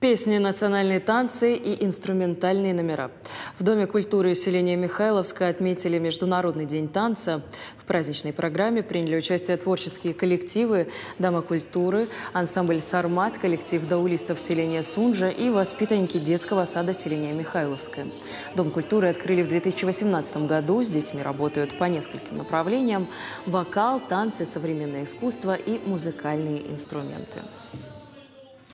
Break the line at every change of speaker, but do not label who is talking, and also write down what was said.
Песни, национальные танцы и инструментальные номера. В Доме культуры селения Михайловское отметили Международный день танца. В праздничной программе приняли участие творческие коллективы Дома культуры, ансамбль «Сармат», коллектив даулистов селения Сунжа и воспитанники детского сада селения Михайловское. Дом культуры открыли в 2018 году. С детьми работают по нескольким направлениям – вокал, танцы, современное искусство и музыкальные инструменты.